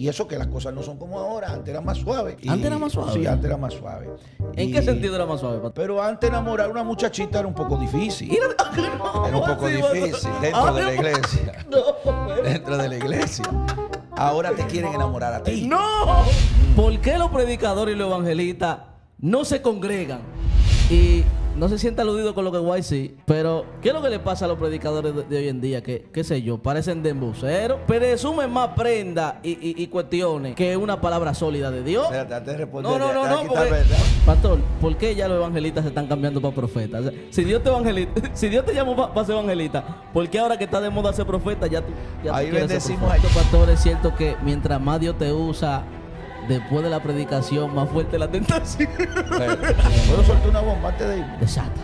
y eso que las cosas no son como ahora, antes era más suave. Y- ¿Antes era más suave? Sí, antes era más suave. ¿En Y- qué sentido era más suave? Pero antes enamorar a una muchachita era un poco difícil. Era Era un poco difícil dentro de la iglesia. Dentro de la iglesia. Ahora te quieren enamorar a ti. ¡No! ¿Por qué los predicadores y los evangelistas no se congregan? Y no se sienta aludido con lo que decir, pero ¿qué es lo que le pasa a los predicadores de, de hoy en día? Que, qué sé yo, parecen de embuceros, presumen más prenda y, y- y cuestiones que una palabra sólida de Dios. Espérate, antes de responder, No, no, no, no, porque, Pastor, ¿por qué ya los evangelistas se están cambiando para profetas? O sea, si Dios te evangelista, si Dios te llamó para ser evangelista, ¿por qué ahora que está de moda ser profeta ya tú, ya tú Ahí quieres ser profeta? es cierto que mientras más Dios te usa, después de la predicación, más fuerte la tentación. ¿Puedo soltar una bomba antes de irme? Desata.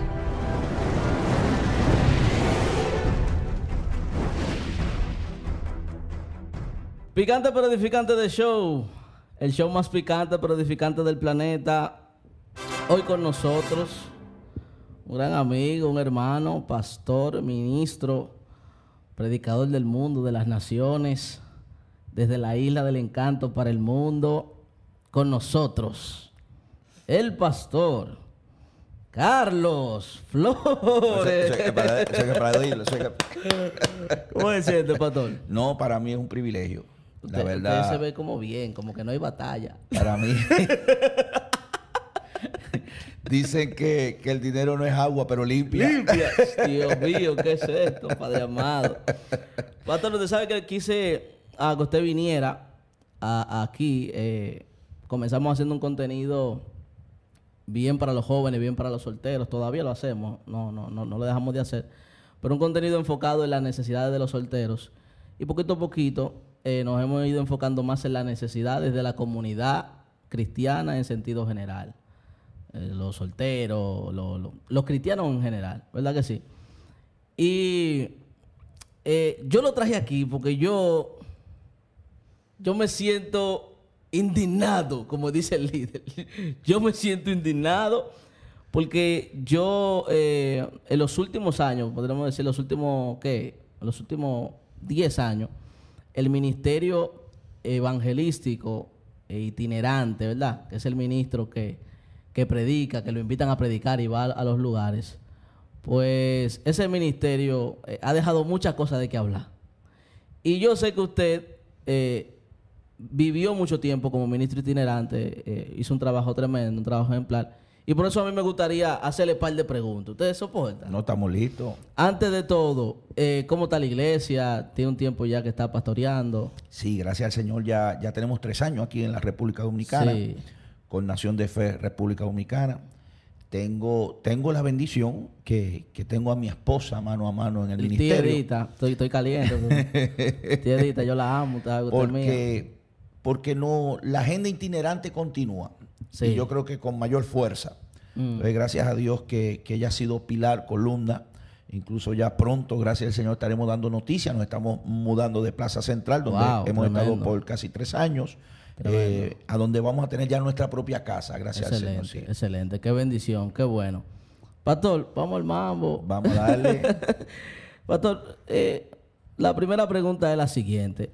Picante pero edificante de show. El show más picante pero edificante del planeta. Hoy con nosotros, un gran amigo, un hermano, pastor, ministro, predicador del mundo, de las naciones, desde la isla del encanto para el mundo, con nosotros, el pastor Carlos Flores. Oírlo, ¿Cómo se siente, pastor? No, para mí es un privilegio. La Usted- verdad. usted se ve como bien, como que no hay batalla. Para mí. Dicen que, que el dinero no es agua, pero limpia. Limpia. Dios mío, ¿qué es esto, Padre amado? Pastor, usted sabe que quise a que usted viniera a- aquí. eh, comenzamos haciendo un contenido bien para los jóvenes, bien para los solteros. Todavía lo hacemos, no, no, no, no lo dejamos de hacer. Pero un contenido enfocado en las necesidades de los solteros. Y poquito a poquito eh, nos hemos ido enfocando más en las necesidades de la comunidad cristiana en sentido general. Eh, los solteros, lo- lo- los cristianos en general, ¿verdad que sí? Y eh, yo lo traje aquí porque yo, yo me siento indignado, como dice el líder. Yo me siento indignado porque yo eh, en los últimos años, podríamos decir los últimos, ¿qué? Los últimos 10 años, el ministerio evangelístico e itinerante, ¿verdad? Que es el ministro que, que predica, que lo invitan a predicar y va a, los lugares. Pues ese ministerio eh, ha dejado muchas cosas de qué hablar. Y yo sé que usted eh, vivió mucho tiempo como ministro itinerante, eh, hizo un trabajo tremendo, un trabajo ejemplar. Y por eso a mí me gustaría hacerle un par de preguntas. ¿Ustedes soportan? No estamos listos. Antes de todo, eh, ¿cómo está la iglesia? Tiene un tiempo ya que está pastoreando. Sí, gracias al Señor ya, ya tenemos tres años aquí en la República Dominicana, Sí. con Nación de Fe República Dominicana. Tengo, tengo la bendición que, que tengo a mi esposa mano a mano en el ministerio. Tiedita, estoy, estoy caliente. Tiedita, yo la amo. Es mía. Porque, porque no, la agenda itinerante continúa. Sí. Y yo creo que con mayor fuerza. Mm. Entonces, gracias a Dios que, que ella ha sido pilar, columna. Incluso ya pronto, gracias al Señor, estaremos dando noticias. Nos estamos mudando de Plaza Central, donde Wow, hemos estado por casi tres años, eh, a donde vamos a tener ya nuestra propia casa. Gracias Excelente, al Señor. sí. excelente. Qué bendición, qué bueno. Pastor, vamos al mambo. Vamos a darle. Pastor, eh, la primera pregunta es la siguiente.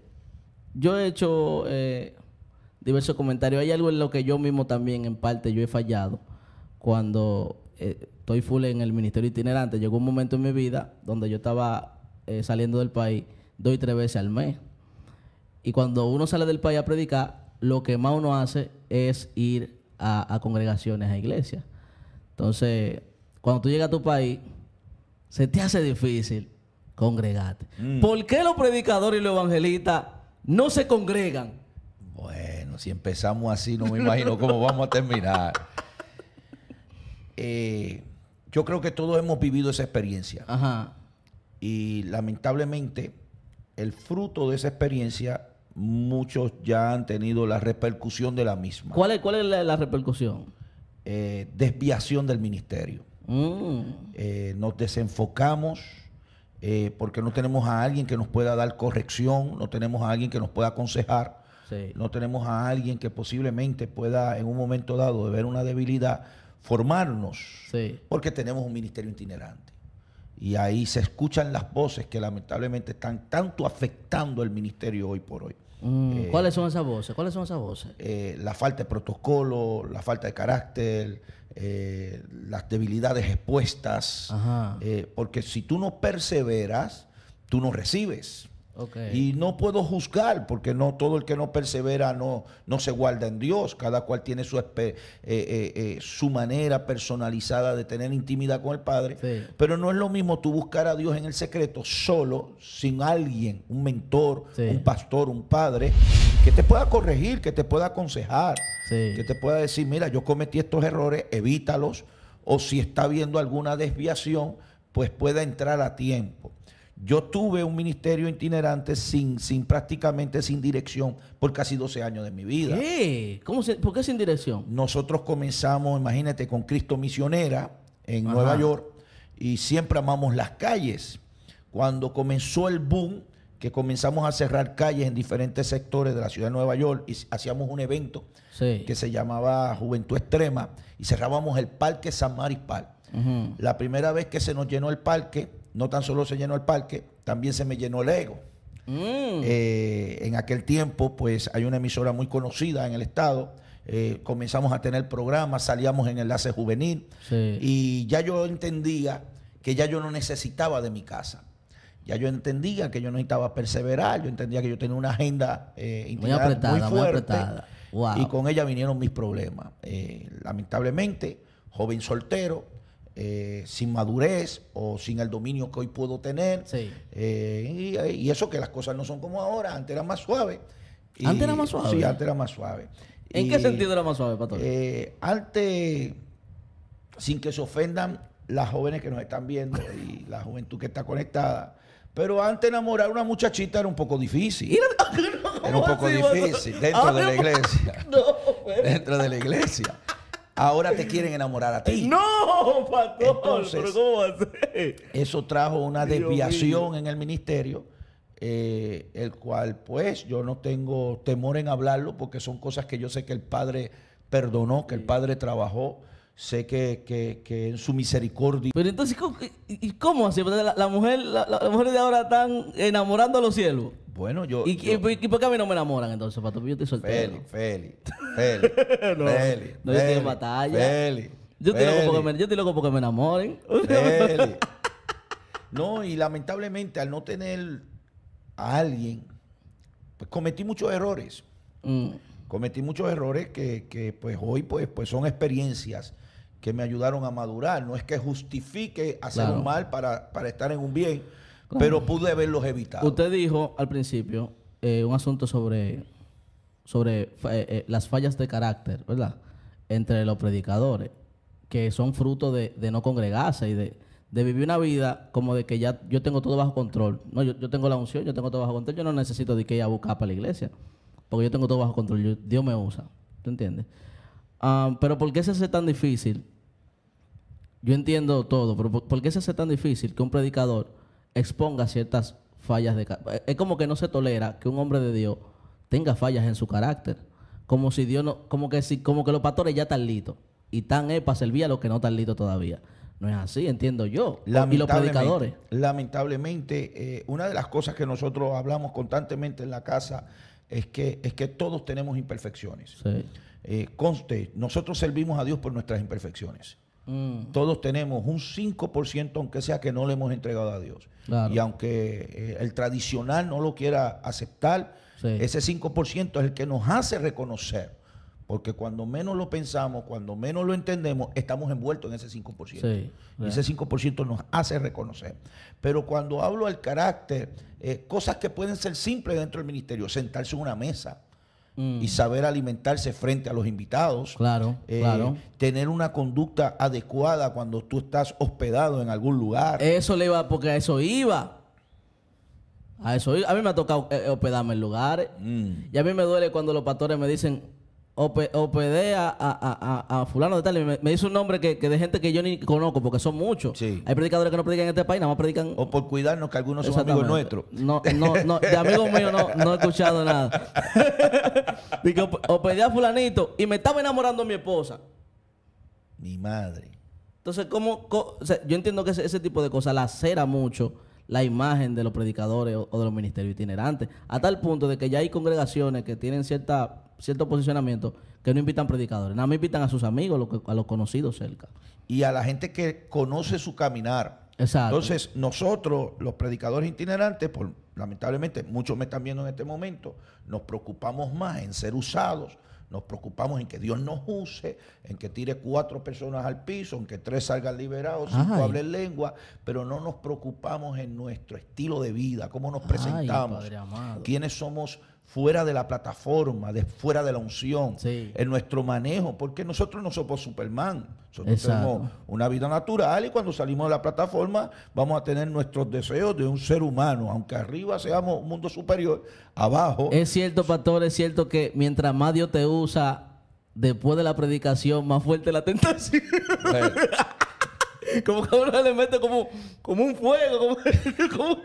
Yo he hecho eh, diversos comentarios. Hay algo en lo que yo mismo también, en parte, yo he fallado. Cuando eh, estoy full en el ministerio itinerante, llegó un momento en mi vida donde yo estaba eh, saliendo del país dos y tres veces al mes. Y cuando uno sale del país a predicar, lo que más uno hace es ir a, a congregaciones, a iglesias. Entonces, cuando tú llegas a tu país, se te hace difícil congregarte. ¿Por qué los predicadores y los evangelistas no se congregan? Bueno, si empezamos así, no me imagino cómo vamos a terminar. Eh, yo creo que todos hemos vivido esa experiencia. Ajá. Y lamentablemente, el fruto de esa experiencia, muchos ya han tenido la repercusión de la misma. ¿Cuál es, cuál es la, la repercusión? Eh, desviación del ministerio. Mm, Eh, nos desenfocamos eh, porque no tenemos a alguien que nos pueda dar corrección, no tenemos a alguien que nos pueda aconsejar. sí. No tenemos a alguien que posiblemente pueda en un momento dado de ver una debilidad formarnos, Sí. porque tenemos un ministerio itinerante. Y ahí se escuchan las voces que lamentablemente están tanto afectando el ministerio hoy por hoy. Mm, ¿Cuáles son esas voces? ¿Cuáles son esas voces? Eh, la falta de protocolo, la falta de carácter, eh, las debilidades expuestas. Eh, porque si tú no perseveras, tú no recibes. Y no puedo juzgar, porque no todo el que no persevera no, no se guarda en Dios. Cada cual tiene su, eh, eh, eh, su manera personalizada de tener intimidad con el Padre. Sí. Pero no es lo mismo tú buscar a Dios en el secreto solo, sin alguien, un mentor, Sí. un pastor, un padre, que te pueda corregir, que te pueda aconsejar, Sí. que te pueda decir, mira, yo cometí estos errores, evítalos, o si está viendo alguna desviación, pues pueda entrar a tiempo. Yo tuve un ministerio itinerante sin, sin prácticamente sin dirección por casi 12 años de mi vida. ¿Qué? ¿Cómo se- ¿Por qué sin dirección? Nosotros comenzamos, imagínate, con Cristo Misionera en Ajá. Nueva York y siempre amamos las calles. Cuando comenzó el boom, que comenzamos a cerrar calles en diferentes sectores de la ciudad de Nueva York y hacíamos un evento Sí. que se llamaba Juventud Extrema y cerrábamos el Parque San Maripal. Ujú. La primera vez que se nos llenó el parque, no tan solo se llenó el parque, también se me llenó el ego. Mm. Eh, en aquel tiempo, pues hay una emisora muy conocida en el estado. eh, comenzamos a tener programas, salíamos en enlace juvenil Sí. y ya yo entendía que ya yo no necesitaba de mi casa. Ya yo entendía que yo no necesitaba perseverar, yo entendía que yo tenía una agenda eh, Muy apretada, muy fuerte apretada. Wow. y con ella vinieron mis problemas. Eh, lamentablemente, joven soltero, eh, sin madurez o sin el dominio que hoy puedo tener. Sí. Eh, y, y eso que las cosas no son como ahora, antes era más suave. Y- ¿Antes era más suave? Sí, antes era más suave. ¿En Y, qué sentido era más suave, pastor? antes, sin que se ofendan las jóvenes que nos están viendo y la juventud que está conectada, pero antes enamorar a una muchachita era un poco difícil. Era un poco difícil dentro de la iglesia. Pues. Dentro de la iglesia. Ahora te quieren enamorar a ti. No, pastor. Entonces- ¿Pero cómo va a ser? Eso trajo una desviación en el ministerio, eh, el cual pues yo no tengo temor en hablarlo porque son cosas que yo sé que el Padre perdonó, que el Padre trabajó, sé que, que- que en su misericordia Pero entonces, ¿cómo, y, cómo así? La, la mujer, la, la- las mujeres de ahora están enamorando a los siervos. Bueno, yo. ¿Y, yo- y- y por qué a mí no me enamoran entonces? Porque Yo estoy soltero. Félix, Félix, Félix. No, Félix, no, yo estoy en batalla. Félix, Yo estoy, loco porque me, yo estoy loco porque me enamoren. Félix. No, y lamentablemente al no tener a alguien, pues cometí muchos errores. Mm, Cometí muchos errores que, que, pues hoy pues, pues son experiencias que me ayudaron a madurar. No es que justifique hacer Claro. un mal para, para estar en un bien, Claro. pero pude haberlos evitado. Usted dijo al principio eh, un asunto sobre, sobre eh, eh, las fallas de carácter, ¿verdad? Entre los predicadores, que son fruto de, de no congregarse y de, de vivir una vida como de que ya yo tengo todo bajo control. No, yo, yo tengo la unción, yo tengo todo bajo control, yo no necesito de que ir a buscar para la iglesia, porque yo tengo todo bajo control, yo- Dios me usa, ¿tú entiendes? Ah, pero ¿por qué se hace tan difícil? Yo entiendo todo, pero ¿por, qué se hace tan difícil que un predicador exponga ciertas fallas de carácter? Es como que no se tolera que un hombre de Dios tenga fallas en su carácter. Como si Dios no, como que si, como que los pastores ya están listos y están eh, para servir a los que no están listos todavía. No es así, entiendo yo. Y los Lamentablemente- predicadores. Lamentablemente, eh, una de las cosas que nosotros hablamos constantemente en la casa es que, es que todos tenemos imperfecciones. Sí. Eh, conste, nosotros servimos a Dios por nuestras imperfecciones. Mm, Todos tenemos un 5%, aunque sea que no le hemos entregado a Dios. Claro. Y aunque eh, el tradicional no lo quiera aceptar, Sí. ese 5% es el que nos hace reconocer. Porque cuando menos lo pensamos, cuando menos lo entendemos, estamos envueltos en ese 5%. Sí, y ese 5% nos hace reconocer. Pero cuando hablo del carácter, eh, cosas que pueden ser simples dentro del ministerio, sentarse en una mesa mm, y saber alimentarse frente a los invitados. Claro, Eh, claro. Tener una conducta adecuada cuando tú estás hospedado en algún lugar. Eso le iba, porque a eso iba. A eso iba. A mí me ha tocado eh, hospedarme en lugares. Mm. Y a mí me duele cuando los pastores me dicen, "Hope- hospedé a, a, a, a- fulano de tal. Me, me dice un nombre que, que de gente que yo ni conozco, porque son muchos. Sí. Hay predicadores que no predican en este país, nada más predican... O por cuidarnos que algunos son amigos nuestros. No, no, no, de amigos míos no, no he escuchado nada. "Hosp- hospedé a fulanito y me estaba enamorando mi esposa. Mi madre. Entonces, ¿cómo? co- o sea, yo entiendo que ese, ese tipo de cosas lacera mucho la imagen de los predicadores o, o de los ministerios itinerantes. A tal punto de que ya hay congregaciones que tienen cierta, cierto posicionamiento que no invitan predicadores, nada más invitan a sus amigos, lo que- a los conocidos cerca. Y a la gente que conoce su caminar. Exacto. Entonces, nosotros, los predicadores itinerantes, por, lamentablemente, muchos me están viendo en este momento, nos preocupamos más en ser usados, nos preocupamos en que Dios nos use, en que tire cuatro personas al piso, en que tres salgan liberados, cinco Ay. hablen lengua, pero no nos preocupamos en nuestro estilo de vida, cómo nos presentamos, quiénes somos fuera de la plataforma, de fuera de la unción, Sí. en nuestro manejo, porque nosotros no somos Superman, nosotros Exacto. tenemos una vida natural y cuando salimos de la plataforma vamos a tener nuestros deseos de un ser humano, aunque arriba seamos un mundo superior, abajo Es cierto, pastor, es cierto que mientras más Dios te usa, después de la predicación, más fuerte la tentación. como que a uno le mete como, como un fuego, como, como-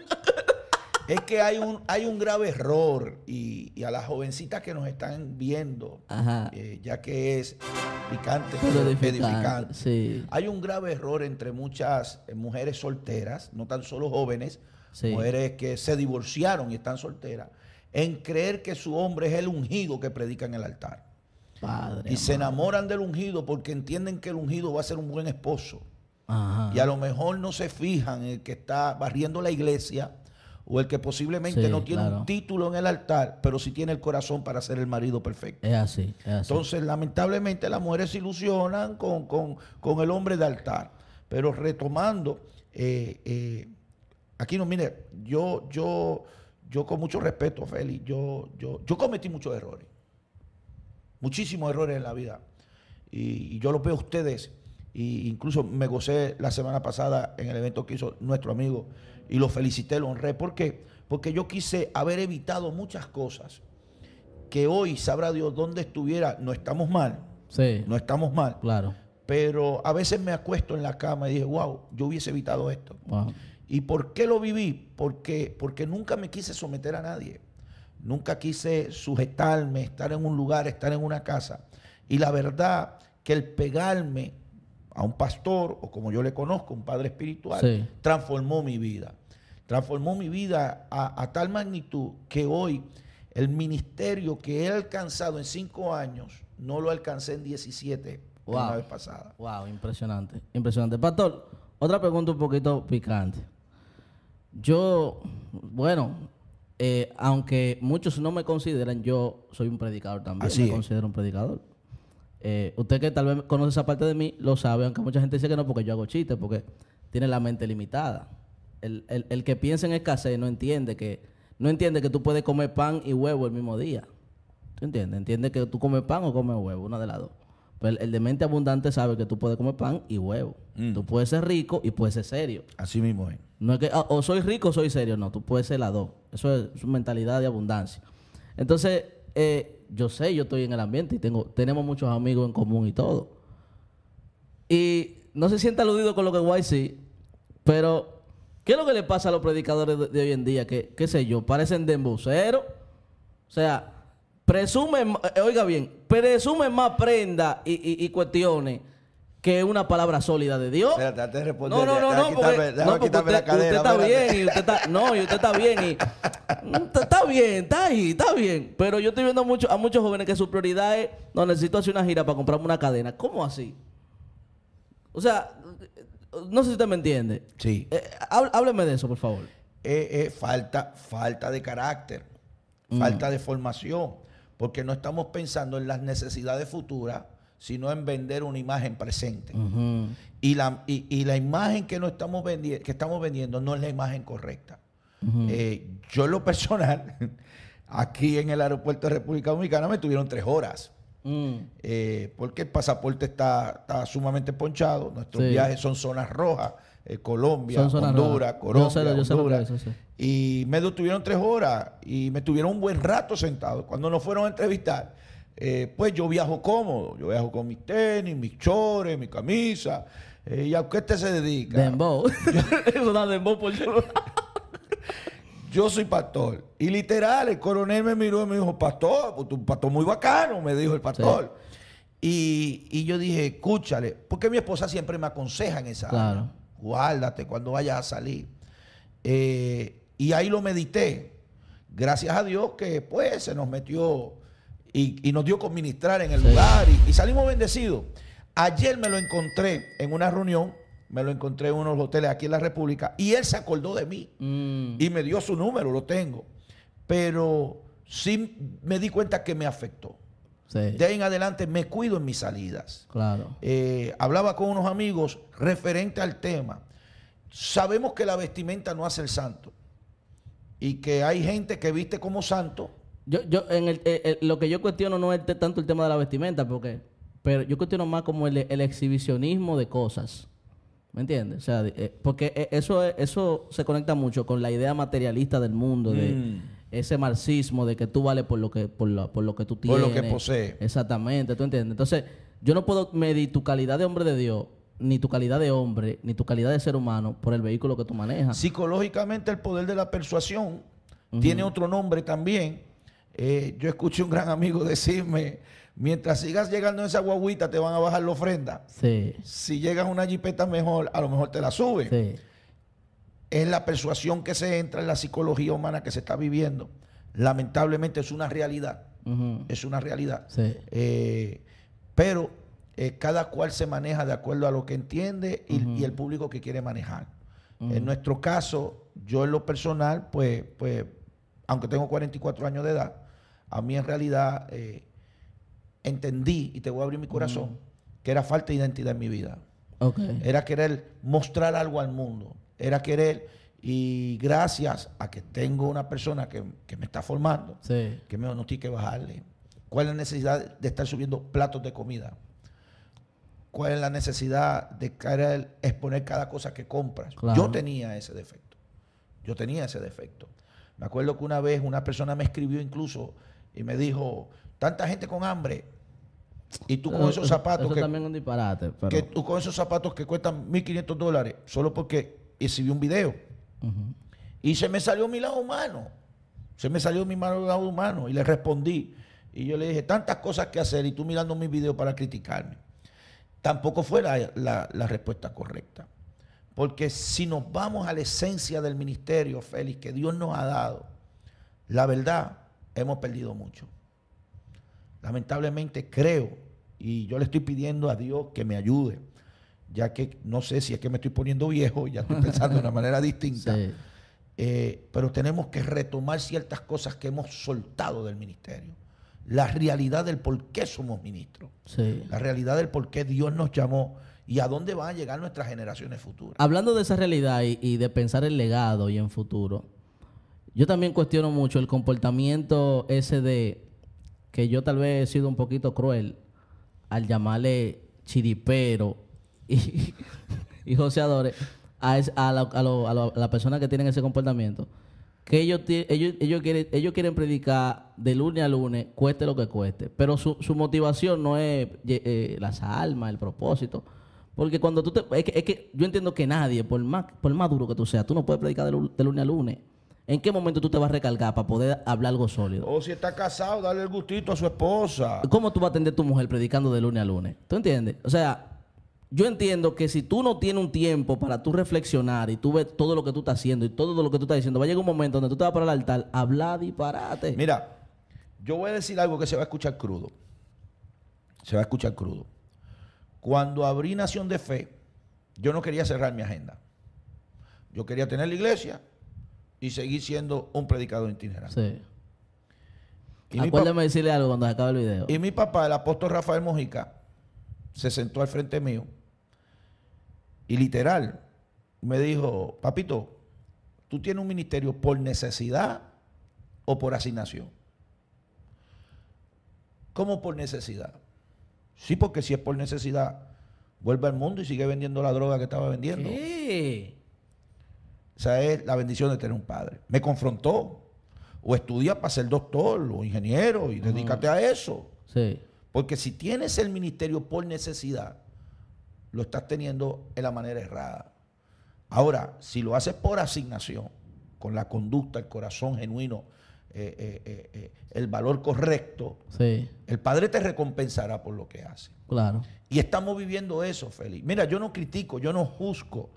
es que hay un, hay un grave error y, y a las jovencitas que nos están viendo, eh, ya que es picante, Pero edificante, sí. Hay un grave error entre muchas eh, mujeres solteras, no tan solo jóvenes, Sí. mujeres que se divorciaron y están solteras, en creer que su hombre es el ungido que predica en el altar. Padre. Y se enamoran del ungido porque entienden que el ungido va a ser un buen esposo. Ajá. Y a lo mejor no se fijan en el que está barriendo la iglesia o el que posiblemente Sí, no tiene claro. un título en el altar, pero sí tiene el corazón para ser el marido perfecto. Es así, es así. Entonces, lamentablemente, las mujeres se ilusionan con, con- con el hombre de altar. Pero retomando, eh, eh, aquí no, mire, yo, yo, yo con mucho respeto, Félix, yo, yo, yo cometí muchos errores. Muchísimos errores en la vida. Y, y yo los veo a ustedes. Y incluso me gocé la semana pasada en el evento que hizo nuestro amigo y lo felicité, lo honré. ¿Por qué? Porque yo quise haber evitado muchas cosas que hoy sabrá Dios dónde estuviera. No estamos mal, sí, no estamos mal. claro. Pero a veces me acuesto en la cama y dije, wow, yo hubiese evitado esto. Wow. ¿Y por qué lo viví? Porque, porque nunca me quise someter a nadie. Nunca quise sujetarme, estar en un lugar, estar en una casa. Y la verdad que el pegarme a un pastor, o como yo le conozco, un padre espiritual, Sí. transformó mi vida. Transformó mi vida a, a tal magnitud que hoy el ministerio que he alcanzado en cinco años, no lo alcancé en 17 Wow. la vez pasada. Wow, impresionante, impresionante. Pastor, otra pregunta un poquito picante. Yo, bueno, eh, aunque muchos no me consideran, yo soy un predicador también. Así me es. considero un predicador. Eh, usted que tal vez conoce esa parte de mí, lo sabe, aunque mucha gente dice que no, porque yo hago chistes, porque tiene la mente limitada. El, el- el que piensa en escasez no entiende que no entiende que tú puedes comer pan y huevo el mismo día. ¿Tú entiendes? Entiende que tú comes pan o comes huevo, una de las dos. Pero el, el de mente abundante sabe que tú puedes comer pan y huevo. Mm. Tú puedes ser rico y puedes ser serio. Así mismo es. No es que ah, o soy rico o soy serio, no, tú puedes ser las dos. Eso es su mentalidad de abundancia. Entonces, eh, yo sé, yo estoy en el ambiente y tengo, tenemos muchos amigos en común y todo. Y no se sienta aludido con lo que decir, pero ¿qué es lo que le pasa a los predicadores de, hoy en día? Que, qué sé yo, parecen de embuceros. O sea, presumen, eh, oiga bien, presumen más prenda y cuestiones que una palabra sólida de Dios. Espérate, de responder, No, no, no, no, porque, no, porque quitarme la usted, cadera, usted está bien y usted está, no, y usted está bien y está, está bien, está ahí, está bien. Pero yo estoy viendo mucho, a muchos jóvenes que su prioridad es, no, necesito hacer una gira para comprarme una cadena. ¿Cómo así? O sea, no sé si usted me entiende. Sí. Eh, há- hábleme de eso, por favor. Eh, eh, falta, falta de carácter, Mm. falta de formación, porque no estamos pensando en las necesidades futuras, sino en vender una imagen presente. Y, la, y, y la imagen que, no estamos vendi- que estamos vendiendo no es la imagen correcta. Eh, yo en lo personal, aquí en el aeropuerto de República Dominicana me tuvieron tres horas. Mm. eh, porque el pasaporte está, está sumamente ponchado. Nuestros Sí. viajes son zonas rojas. eh, Colombia, Son zonas Honduras, rojas. Colombia, Yo sé lo- yo sé lo que Honduras. es eso, sí. Y me detuvieron tres horas y me tuvieron un buen rato sentado. Cuando nos fueron a entrevistar, eh, pues yo viajo cómodo. Yo viajo con mis tenis, mis chores, mi camisa. Eh, ¿Y a qué usted se dedica? Dembow. eso da dembow por Yo soy pastor. Y literal, el coronel me miró y me dijo, pastor, pues un pastor muy bacano, me dijo el pastor. Y, y yo dije, escúchale, porque mi esposa siempre me aconseja en esa Claro. área. Guárdate cuando vayas a salir. Eh, y ahí lo medité. Gracias a Dios que pues se nos metió y, y nos dio con ministrar en el lugar y, y salimos bendecidos. Ayer me lo encontré en una reunión, me lo encontré en unos hoteles aquí en la República y él se acordó de mí Mm, y me dio su número, lo tengo. Pero sí me di cuenta que me afectó. sí, De ahí en adelante me cuido en mis salidas. claro. Eh, hablaba con unos amigos referente al tema. Sabemos que la vestimenta no hace el santo y que hay gente que viste como santo. Yo, yo, en el, eh, eh, lo que yo cuestiono no es tanto el tema de la vestimenta, porque, pero yo cuestiono más como el, exhibicionismo de cosas. ¿Me entiendes? O sea, eh, porque eso, es- eso se conecta mucho con la idea materialista del mundo, de Mm. ese marxismo de que tú vales por lo que, por lo, por lo que tú Por tienes. lo que posees. Exactamente, ¿tú entiendes? Entonces, yo no puedo medir tu calidad de hombre de Dios, ni tu calidad de hombre, ni tu calidad de ser humano por el vehículo que tú manejas. Psicológicamente el poder de la persuasión tiene otro nombre también. Eh, yo escuché un gran amigo decirme, mientras sigas llegando en esa guaguita te van a bajar la ofrenda. Sí, Si llegas a una jipeta mejor, a lo mejor te la suben. sí. es la persuasión que se entra en la psicología humana que se está viviendo. Lamentablemente es una realidad, es una realidad. Sí. Eh, pero eh, cada cual se maneja de acuerdo a lo que entiende y, y el público que quiere manejar. En nuestro caso, yo en lo personal, pues, pues, aunque tengo 44 años de edad, a mí en realidad eh, entendí, y te voy a abrir mi corazón, que era falta de identidad en mi vida. Era querer mostrar algo al mundo. Era querer, y gracias a que tengo una persona que, que me está formando, Sí. que me no tiene que bajarle. ¿Cuál es la necesidad de estar subiendo platos de comida? ¿Cuál es la necesidad de querer exponer cada cosa que compras? Claro. Yo tenía ese defecto. Yo tenía ese defecto. Me acuerdo que una vez una persona me escribió incluso y me dijo, tanta gente con hambre y tú con Eso- esos zapatos Eso que también es un disparate. Pero... que tú con esos zapatos que cuestan 1.500 dólares, solo porque exhibí un video. Y se me salió mi lado humano. Se me salió mi mano- lado humano. Y le respondí. Y yo le dije, tantas cosas que hacer y tú mirando mis videos para criticarme. Tampoco fue la, la- la respuesta correcta. Porque si nos vamos a la esencia del ministerio, Félix, que Dios nos ha dado, la verdad, hemos perdido mucho. Lamentablemente creo, y yo le estoy pidiendo a Dios que me ayude, ya que no sé si es que me estoy poniendo viejo, ya estoy pensando de una manera distinta, Sí. eh, pero tenemos que retomar ciertas cosas que hemos soltado del ministerio. La realidad del por qué somos ministros, Sí. la realidad del por qué Dios nos llamó y a dónde van a llegar nuestras generaciones futuras. Hablando de esa realidad y, y de pensar en legado y en futuro, yo también cuestiono mucho el comportamiento ese de que yo tal vez he sido un poquito cruel al llamarle chiripero y, y joseadores a, es- a, la, a lo- a lo- a la persona que tienen ese comportamiento. Que ellos, ellos, ellos, quieren, ellos quieren predicar de lunes a lunes, cueste lo que cueste. Pero su, su motivación no es eh, las almas, el propósito. Porque cuando tú te... Es que, es que yo entiendo que nadie, por más, por más duro que tú seas, tú no puedes predicar de, de lunes a lunes. ¿En qué momento tú te vas a recargar para poder hablar algo sólido? O si está casado, darle el gustito a su esposa. ¿Cómo tú vas a atender a tu mujer predicando de lunes a lunes? ¿Tú entiendes? O sea, yo entiendo que si tú no tienes un tiempo para tú reflexionar y tú ves todo lo que tú estás haciendo y todo lo que tú estás diciendo, va a llegar un momento donde tú te vas para el altar hablar disparate. Mira, yo voy a decir algo que se va a escuchar crudo. Se va a escuchar crudo. Cuando abrí Nación de Fe, yo no quería cerrar mi agenda. Yo quería tener la iglesia y seguir siendo un predicador itinerante. Sí. Acuérdame decirle algo cuando se acabe el video. y mi papá, el apóstol Rafael Mojica, se sentó al frente mío y literal me dijo, papito, ¿tú tienes un ministerio por necesidad o por asignación? ¿Cómo por necesidad? Sí, porque si es por necesidad, vuelve al mundo y sigue vendiendo la droga que estaba vendiendo. ¿Qué? Esa es la bendición de tener un padre. Me confrontó. O estudia para ser doctor o ingeniero y dedícate a eso. Sí. Porque si tienes el ministerio por necesidad, lo estás teniendo en la manera errada. Ahora, si lo haces por asignación, con la conducta, el corazón genuino, eh, eh, eh, eh, el valor correcto, Sí. el Padre te recompensará por lo que hace. Claro. Y estamos viviendo eso, Félix. Mira, yo no critico, yo no juzgo,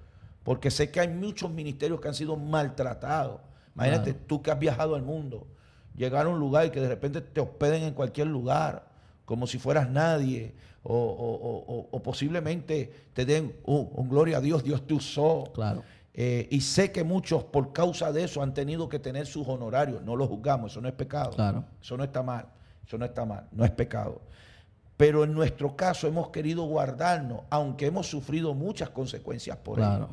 porque sé que hay muchos ministerios que han sido maltratados. Imagínate, tú que has viajado al mundo, llegar a un lugar y que de repente te hospeden en cualquier lugar, como si fueras nadie, o, posiblemente te den un gloria a Dios, Dios te usó. Claro. Eh, y sé que muchos por causa de eso han tenido que tener sus honorarios. No lo juzgamos, eso no es pecado. Claro. Eso no está mal, eso no está mal, no es pecado. Pero en nuestro caso hemos querido guardarnos, aunque hemos sufrido muchas consecuencias por ello.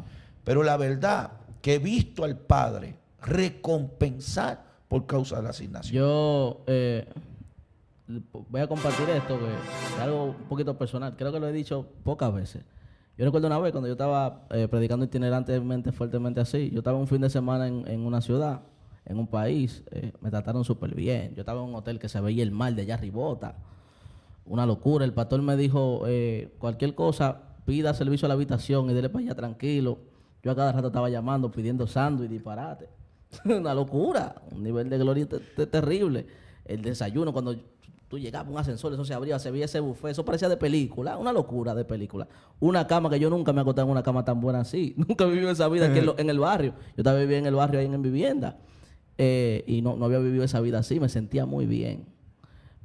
Pero la verdad que he visto al Padre recompensar por causa de la asignación. Yo eh, voy a compartir esto, que es algo un poquito personal. Creo que lo he dicho pocas veces. Yo recuerdo una vez cuando yo estaba eh, predicando itinerantemente, fuertemente así. Yo estaba un fin de semana en, una ciudad, en un país. Eh, me trataron súper bien. Yo estaba en un hotel que se veía el mar de allá arribota. Una locura. El pastor me dijo, cualquier cosa, pida servicio a la habitación y dele para allá tranquilo. Yo a cada rato estaba llamando, pidiendo sándwich y disparate. una locura, un nivel de gloria terrible. El desayuno, cuando tú llegabas un ascensor, eso se abría, se veía ese buffet, eso parecía de película, una locura de película. Una cama que yo nunca me acosté en una cama tan buena así, nunca viví esa vida aquí en, el barrio. Yo estaba viviendo en el barrio ahí en, vivienda eh, y no, no había vivido esa vida así, me sentía muy bien.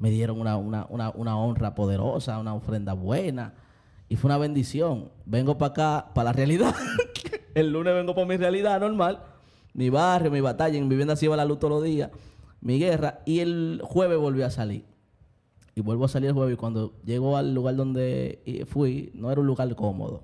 Me dieron una, una, una, una honra poderosa, una ofrenda buena y fue una bendición. Vengo para acá, para la realidad. el lunes vengo por mi realidad normal mi barrio, mi batalla, en mi vivienda se iba la luz todos los días, mi guerra, y el jueves volví a salir. Y vuelvo a salir el jueves y cuando llego al lugar donde eh, fui, no era un lugar cómodo.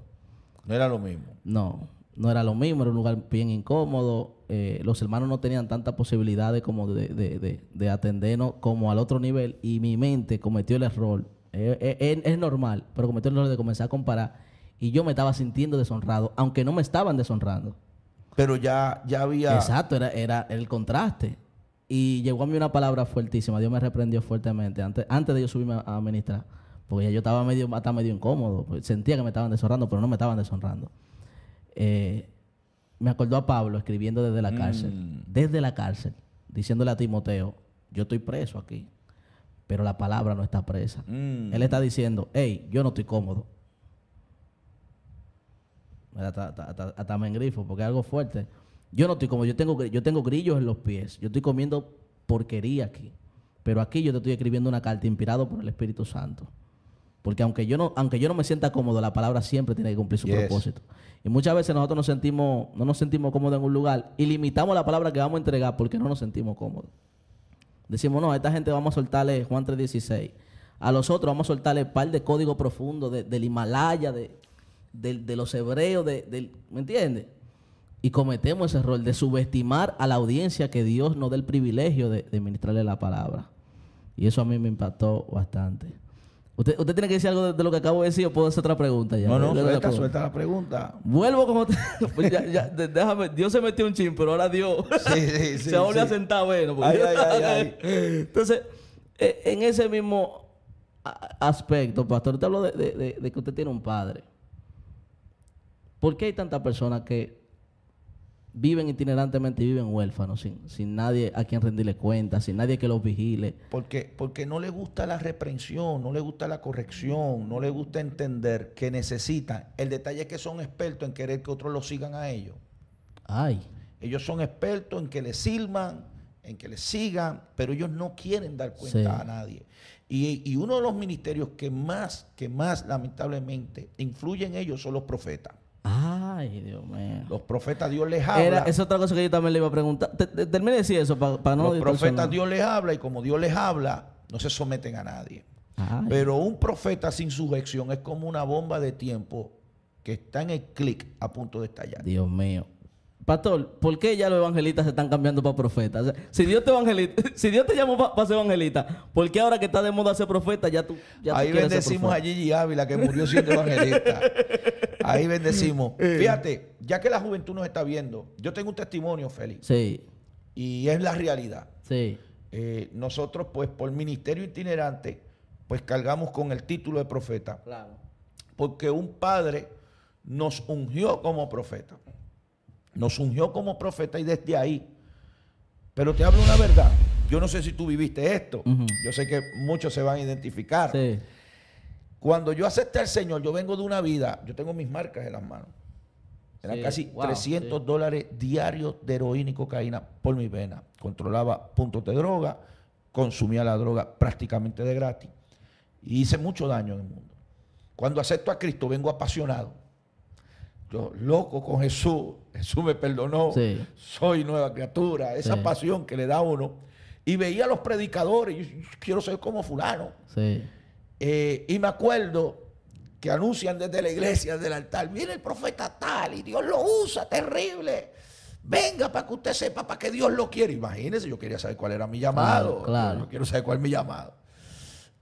No era lo mismo. No, no era lo mismo, era un lugar bien incómodo. Eh, los hermanos no tenían tantas posibilidades como de, atendernos como al otro nivel y mi mente cometió el error. Eh, es normal, pero cometió el error de comenzar a comparar y yo me estaba sintiendo deshonrado, aunque no me estaban deshonrando pero ya, ya había... Exacto, era, era el contraste. Y llegó a mí una palabra fuertísima. Dios me reprendió fuertemente antes, antes de yo subirme a, administrar. Porque ya yo estaba medio, hasta medio incómodo. Pues sentía que me estaban deshonrando, pero no me estaban deshonrando. Eh, me acordó a Pablo escribiendo desde la cárcel. Mm. Desde la cárcel. Diciéndole a Timoteo, yo estoy preso aquí. Pero la palabra no está presa. Mm. Él está diciendo, hey, yo no estoy cómodo hasta, me engrifo porque es algo fuerte. Yo no estoy como, yo tengo, yo tengo grillos en los pies, yo estoy comiendo porquería aquí. Pero aquí yo te estoy escribiendo una carta inspirado por el Espíritu Santo. Porque aunque yo no, aunque yo no me sienta cómodo, la palabra siempre tiene que cumplir su propósito. Y muchas veces nosotros nos sentimos, no nos sentimos cómodos en un lugar y limitamos la palabra que vamos a entregar porque no nos sentimos cómodos. Decimos, no, a esta gente vamos a soltarle Juan 3.16. A los otros vamos a soltarle un par de código profundo del Himalaya, de, de, los hebreos, de, ¿me entiendes? Y cometemos ese error de subestimar a la audiencia que Dios nos dé el privilegio de, de ministrarle la palabra. Y eso a mí me impactó bastante. ¿Usted, usted tiene que decir algo de, lo que acabo de decir o puedo hacer otra pregunta ya? No, no, suelta, suelta la pregunta. Vuelvo como... pues ya, ya, déjame, Dios se metió un chin, pero ahora Dios sí, sí, sí, se volvió a sentar bueno. Ay, ay, ay, Entonces, eh, en ese mismo aspecto, pastor, usted habló de, de que usted tiene un padre. ¿Por qué hay tantas personas que viven itinerantemente y viven huérfanos, sin, sin nadie a quien rendirle cuenta, sin nadie que los vigile? Porque, porque no les gusta la reprensión, no les gusta la corrección, no les gusta entender que necesitan. El detalle es que son expertos en querer que otros los sigan a ellos. Ay. Ellos son expertos en que les sirvan, en que les sigan, pero ellos no quieren dar cuenta a nadie. Y, y, uno de los ministerios que más, que más lamentablemente influyen en ellos son los profetas. Ay, Dios mío. Los profetas Dios les habla. es otra cosa que yo también le iba a preguntar. Termine de decir eso para no Los profetas Dios les habla y como Dios les habla, no se someten a nadie. Pero un profeta sin sujeción es como una bomba de tiempo que está en el clic a punto de estallar. Dios mío. Pastor, ¿por qué ya los evangelistas se están cambiando para profetas? si Dios te evangelita, si Dios te llamó para ser evangelista, ¿por qué ahora que está de moda ser profeta ya tú ya Ahí bendecimos a Gigi Ávila que murió siendo evangelista. Ahí bendecimos. Fíjate, ya que la juventud nos está viendo, yo tengo un testimonio, Félix. Sí. Y es la realidad. Sí. Eh, nosotros, pues, por ministerio itinerante, pues cargamos con el título de profeta. Claro. Porque un padre nos ungió como profeta. Nos ungió como profeta y desde ahí. Pero te hablo una verdad. Yo no sé si tú viviste esto. Yo sé que muchos se van a identificar. Cuando yo acepté al Señor, yo vengo de una vida, yo tengo mis marcas en las manos. Eran Sí, casi wow, 300 sí. dólares diarios de heroína y cocaína por mi vena. Controlaba puntos de droga, consumía la droga prácticamente de gratis. Y hice mucho daño en el mundo. Cuando acepto a Cristo, vengo apasionado. Yo, loco con Jesús, Jesús me perdonó, Sí. soy nueva criatura, esa Sí. pasión que le da a uno. Y veía a los predicadores, yo, quiero ser como fulano. Sí. Eh, y me acuerdo que anuncian desde la iglesia, desde el altar, viene el profeta tal y Dios lo usa, terrible. Venga para que usted sepa para qué Dios lo quiere. Imagínense, yo quería saber cuál era mi llamado. Claro, claro. Yo quiero saber cuál es mi llamado.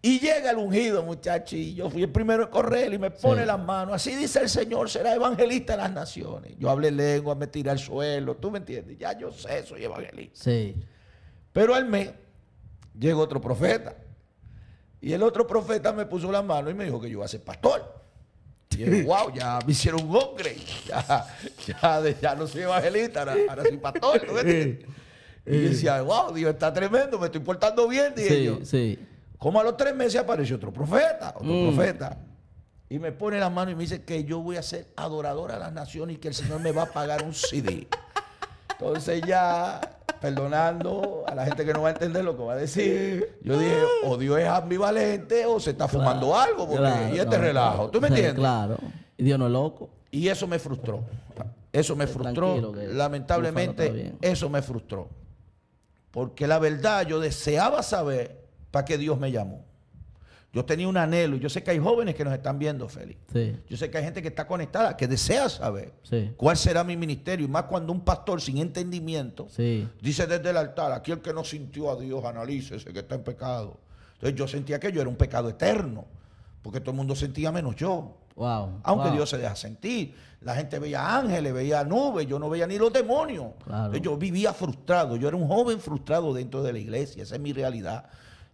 Y llega el ungido, muchacho, y yo fui el primero en correr y me pone Sí. las manos. Así dice el Señor, será evangelista en las naciones. Yo hablé lengua, me tiré al suelo, tú me entiendes. Ya yo sé, soy evangelista. Sí. Pero al mes llegó otro profeta. Y el otro profeta me puso la mano y me dijo que yo iba a ser pastor. Y yo, wow, ya me hicieron un upgrade. Ya, ya, de- ya no soy evangelista, ahora, ahora soy pastor. Y yo decía, wow, Dios está tremendo, me estoy portando bien, dije yo. Sí, sí. Como a los tres meses apareció otro profeta, otro Mm. profeta. Y me pone la mano y me dice que yo voy a ser adorador a las naciones y que el Señor me va a pagar un CD. Entonces ya, perdonando a la gente que no va a entender lo que va a decir, yo dije, o Dios es ambivalente o se está fumando algo, porque, Claro, y este no, relajo. ¿Tú me entiendes? Claro. Y Dios no es loco. Y eso me frustró. Eso me frustró. Búfalo está Lamentablemente, eso me frustró. Porque la verdad, yo deseaba saber para qué Dios me llamó. Yo tenía un anhelo. y Yo sé que hay jóvenes que nos están viendo, Félix. Sí. Yo sé que hay gente que está conectada, que desea saber Sí. cuál será mi ministerio. Y más cuando un pastor sin entendimiento Sí. dice desde el altar, aquí el que no sintió a Dios, analícese que está en pecado. Entonces yo sentía que yo era un pecado eterno. Porque todo el mundo sentía menos yo. Wow. Aunque wow. Dios se deja sentir. La gente veía ángeles, veía nubes, yo no veía ni los demonios. Claro. Yo vivía frustrado, yo era un joven frustrado dentro de la iglesia, esa es mi realidad.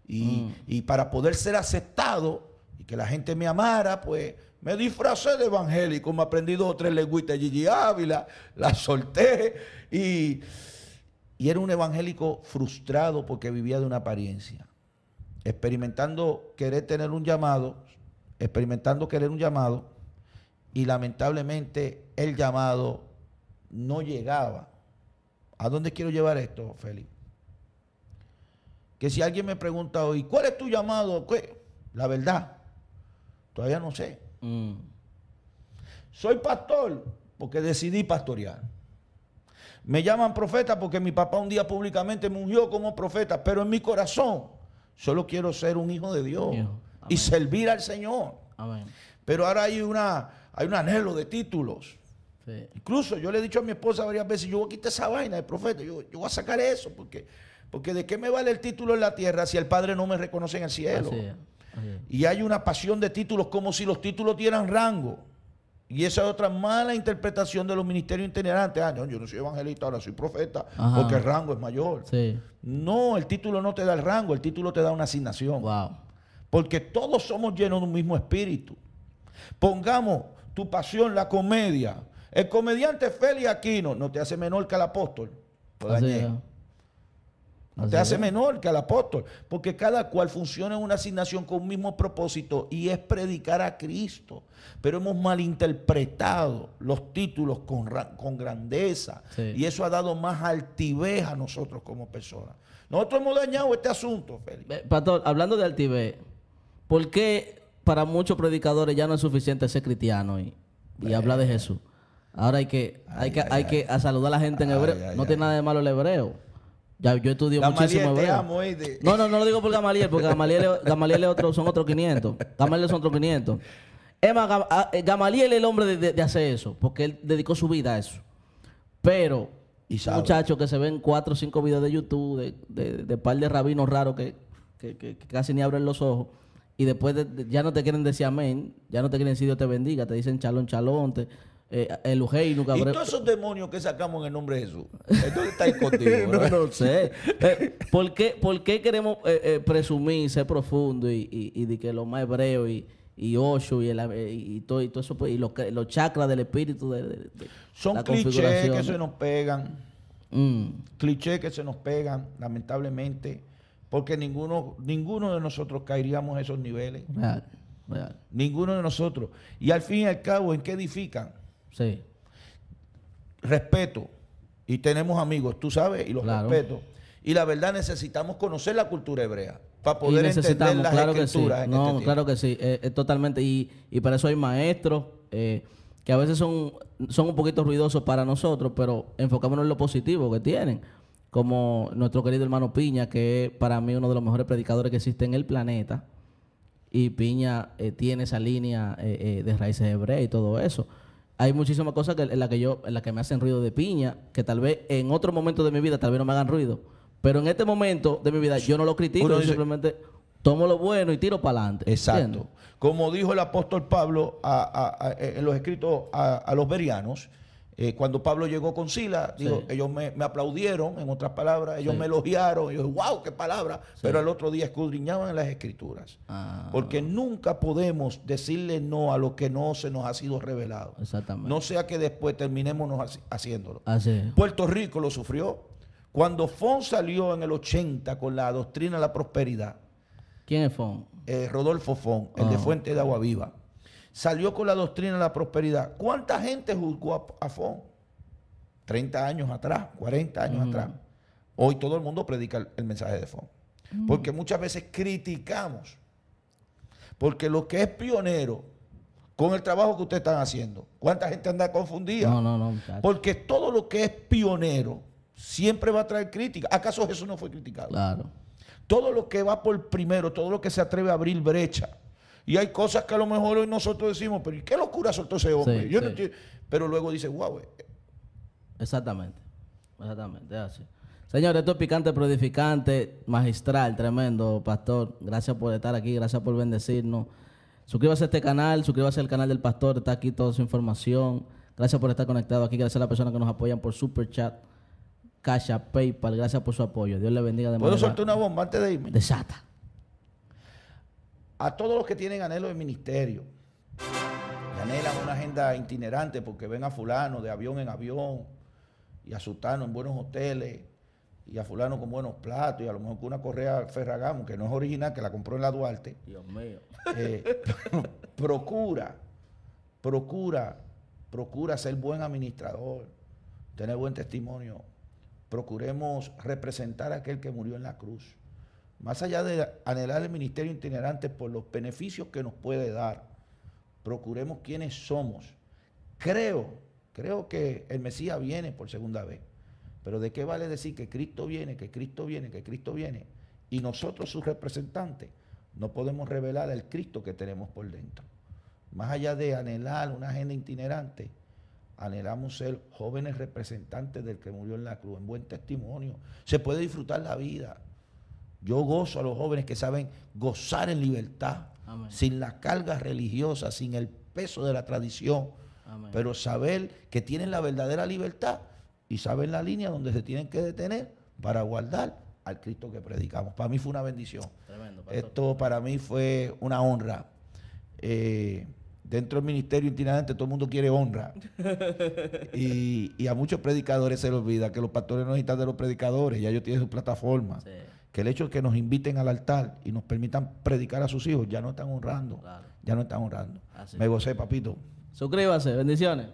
Y, Mm. y para poder ser aceptado y que la gente me amara, pues me disfracé de evangélico, me aprendí dos o tres lengüitas Gigi Ávila, las solté y, y era un evangélico frustrado porque vivía de una apariencia experimentando querer tener un llamado, experimentando querer un llamado, y lamentablemente el llamado no llegaba. ¿A dónde quiero llevar esto, Félix? Que si alguien me pregunta hoy, ¿cuál es tu llamado? ¿Qué? La verdad, todavía no sé. Mm. Soy pastor porque decidí pastorear. Me llaman profeta porque mi papá un día públicamente me ungió como profeta, pero en mi corazón solo quiero ser un hijo de Dios Hijo. y servir al Señor. Amén. Pero ahora hay, una, hay un anhelo de títulos. Sí. Incluso yo le he dicho a mi esposa varias veces, yo voy a quitar esa vaina de profeta, yo, yo voy a sacar eso, porque, porque de qué me vale el título en la tierra si el Padre no me reconoce en el cielo. Así es. Así es. Y hay una pasión de títulos como si los títulos dieran rango. Y esa es otra mala interpretación de los ministerios itinerantes. Ah, no, yo no soy evangelista, ahora soy profeta, Ajá. porque el rango es mayor. Sí. No, el título no te da el rango, el título te da una asignación. Wow. Porque todos somos llenos de un mismo espíritu. Pongamos tu pasión, la comedia. El comediante Félix Aquino no te hace menor que el apóstol. Así. No te hace menor que al apóstol, porque cada cual funciona en una asignación con un mismo propósito y es predicar a Cristo. Pero hemos malinterpretado los títulos con, con grandeza Sí. y eso ha dado más altivez a nosotros como personas. Nosotros hemos dañado este asunto, Félix. Pastor, hablando de altivez, ¿por qué para muchos predicadores ya no es suficiente ser cristiano y, y hablar de Jesús? Ahora hay que, hay que, hay que a saludar a la gente en hebreo. no tiene nada de malo el hebreo. Ya, yo estudio muchísimo Gamaliel, te oíste. No, no, no lo digo por Gamaliel, porque Gamaliel, Gamaliel es otro, son otros 500. Gamaliel son otros 500. Es más, Gam- a- eh, Gamaliel es el hombre de, de- de hacer eso, porque él dedicó su vida a eso. Pero, Y muchachos que se ven cuatro o cinco videos de YouTube de, de, par de rabinos raros que, que- que- que casi ni abren los ojos, y después de- de- ya no te quieren decir amén, ya no te quieren decir Dios te bendiga, te dicen chalón, chalón, te, eh, el Ujeinu, Y cabrón. todos esos demonios que sacamos en el nombre de Jesús. Esto está escondido. no, no sé. Eh, ¿por, qué, por qué queremos eh, eh, presumir, ser profundo y, y, y de que lo más hebreo y, y Osho y, el, eh, y, todo, y todo eso, pues, y los, los chakras del espíritu de, de- de- Son la clichés que se nos pegan. Mm, clichés que se nos pegan, lamentablemente, porque ninguno, ninguno de nosotros caeríamos a esos niveles. real, real. Ninguno de nosotros. Y al fin y al cabo, ¿en qué edifican? Sí. respeto y tenemos amigos, tú sabes, y los Claro. respeto. Y la verdad necesitamos conocer la cultura hebrea para poder entender las claro que sí. escrituras en No, este claro que sí, eh, eh, totalmente. Y, y para eso hay maestros eh, que a veces son, son un poquito ruidosos para nosotros, pero enfocémonos en lo positivo que tienen. Como nuestro querido hermano Piña, que es para mí uno de los mejores predicadores que existe en el planeta. Y Piña tiene esa línea de raíces hebreas y todo eso. Hay muchísimas cosas que, en las que yo, en las que me hacen ruido de Piña, que tal vez en otro momento de mi vida tal vez no me hagan ruido. Pero en este momento de mi vida yo no lo critico, yo simplemente tomo lo bueno y tiro para adelante. Exacto. Como dijo el apóstol Pablo a- a- a- en los escritos a, a los berianos, eh, cuando Pablo llegó con Sila, digo, Sí. ellos me, me aplaudieron, en otras palabras, ellos Sí. me elogiaron, ellos, wow, qué palabra, pero al otro día escudriñaban en las escrituras. Ah, Porque nunca podemos decirle no a lo que no se nos ha sido revelado. exactamente. No sea que después terminemos nos haci- haciéndolo. Así. Puerto Rico lo sufrió. Cuando Fon salió en el 80 con la doctrina de la prosperidad, ¿Quién es Fon? eh, Rodolfo Fon, el de Ah. Fuente de Agua Viva, salió con la doctrina de la prosperidad. ¿Cuánta gente juzgó a, Fon? 30 años atrás, 40 años atrás. Hoy todo el mundo predica el, el mensaje de Fon. Porque muchas veces criticamos. Porque lo que es pionero con el trabajo que ustedes están haciendo, ¿cuánta gente anda confundida? No, no, no, muchacho. Porque todo lo que es pionero siempre va a traer crítica. ¿Acaso Jesús no fue criticado? Claro. Todo lo que va por primero, todo lo que se atreve a abrir brecha. Y hay cosas que a lo mejor hoy nosotros decimos, pero ¿y qué locura soltó ese hombre? Sí, Yo no sí. entiendo. Pero luego dice, wow, eh, Exactamente. Exactamente, así. Señores, esto es picante, pero edificante, magistral, tremendo, pastor. Gracias por estar aquí, gracias por bendecirnos. Suscríbase a este canal, suscríbase al canal del pastor, está aquí toda su información. Gracias por estar conectado aquí, gracias a las personas que nos apoyan por Super Chat, Cash App, PayPal, gracias por su apoyo. Dios le bendiga de ¿puedo manera soltar una bomba antes de irme? desata. A todos los que tienen anhelo de ministerio, y anhelan una agenda itinerante porque ven a fulano de avión en avión, y a sultano en buenos hoteles, y a fulano con buenos platos, y a lo mejor con una correa Ferragamo, que no es original, que la compró en la Duarte. Dios mío. Eh, procura, procura, procura ser buen administrador, tener buen testimonio. Procuremos representar a aquel que murió en la cruz. Más allá de anhelar el ministerio itinerante por los beneficios que nos puede dar, procuremos quiénes somos. Creo, creo que el Mesías viene por segunda vez. Pero ¿de qué vale decir que Cristo viene, que Cristo viene, que Cristo viene? Y nosotros, sus representantes, no podemos revelar el Cristo que tenemos por dentro. Más allá de anhelar una agenda itinerante, anhelamos ser jóvenes representantes del que murió en la cruz, en buen testimonio. Se puede disfrutar la vida. Yo gozo a los jóvenes que saben gozar en libertad, Amén. sin la carga religiosa, sin el peso de la tradición, Amén. pero saber que tienen la verdadera libertad y saben la línea donde se tienen que detener para guardar al Cristo que predicamos. Para mí fue una bendición. Tremendo. Esto para mí fue una honra. Eh, dentro del ministerio itinerante todo el mundo quiere honra. y, y a muchos predicadores se les olvida que los pastores no necesitan de los predicadores, ya ellos tienen su plataforma. Sí, Que el hecho de que nos inviten al altar y nos permitan predicar a sus hijos, ya no están honrando. claro. Ya no están honrando. Así. Me gocé, papito. Suscríbase, bendiciones.